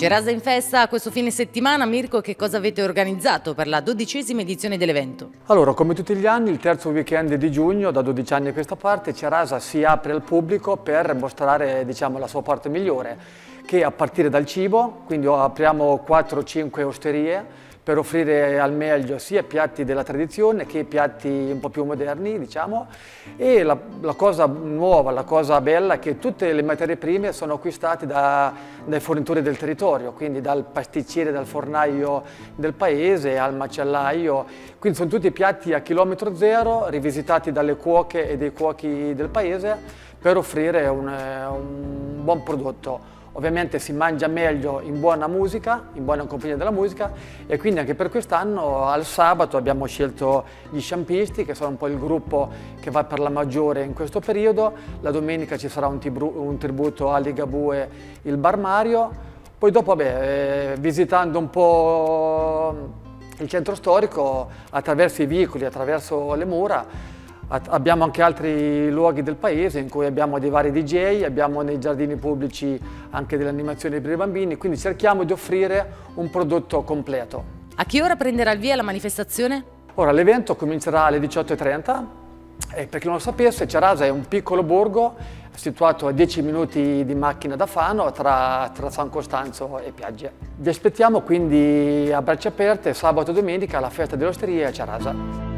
Cerasa in festa questo fine settimana. Mirko, che cosa avete organizzato per la dodicesima edizione dell'evento? Allora, come tutti gli anni, il terzo weekend di giugno, da 12 anni a questa parte, Cerasa si apre al pubblico per mostrare diciamo, la sua parte migliore, che a partire dal cibo, quindi apriamo 4-5 osterie, per offrire al meglio sia piatti della tradizione che piatti un po' più moderni, diciamo. E la, la cosa nuova, la cosa bella è che tutte le materie prime sono acquistate da, dai fornitori del territorio, quindi dal pasticcere, dal fornaio del paese al macellaio. Quindi sono tutti piatti a chilometro zero, rivisitati dalle cuoche e dei cuochi del paese per offrire un, un buon prodotto. Ovviamente si mangia meglio in buona musica, in buona compagnia della musica e quindi anche per quest'anno al sabato abbiamo scelto gli sciampisti che sono un po' il gruppo che va per la maggiore in questo periodo, la domenica ci sarà un, un tributo a Ligabue il Bar Mario, poi dopo vabbè, eh, visitando un po' il centro storico attraverso i vicoli, attraverso le mura, Abbiamo anche altri luoghi del paese in cui abbiamo dei vari DJ, abbiamo nei giardini pubblici anche delle animazioni per i bambini, quindi cerchiamo di offrire un prodotto completo. A che ora prenderà il via la manifestazione? Ora l'evento comincerà alle 18.30 e per chi non lo sapesse Cerasa è un piccolo borgo situato a 10 minuti di macchina da Fano tra, tra San Costanzo e Piagge. Vi aspettiamo quindi a braccia aperte sabato e domenica alla festa dell'osteria a Cerasa.